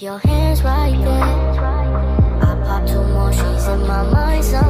Keep your hands right there. I pop two more she's in my mind. Somewhere.